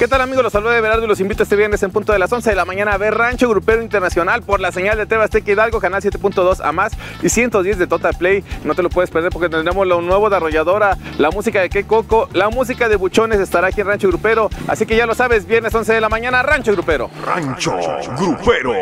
¿Qué tal amigos? Los saludo de Berardo y los invito este viernes en punto de las 11 de la mañana a ver Rancho Grupero Internacional por la señal de Tebasteca Hidalgo, canal 7.2 a más y 110 de Total Play. No te lo puedes perder porque tendremos lo nuevo de Arrolladora, la música de Que Coco, la música de Buchones estará aquí en Rancho Grupero. Así que ya lo sabes, viernes 11 de la mañana, Rancho Grupero. Rancho Grupero.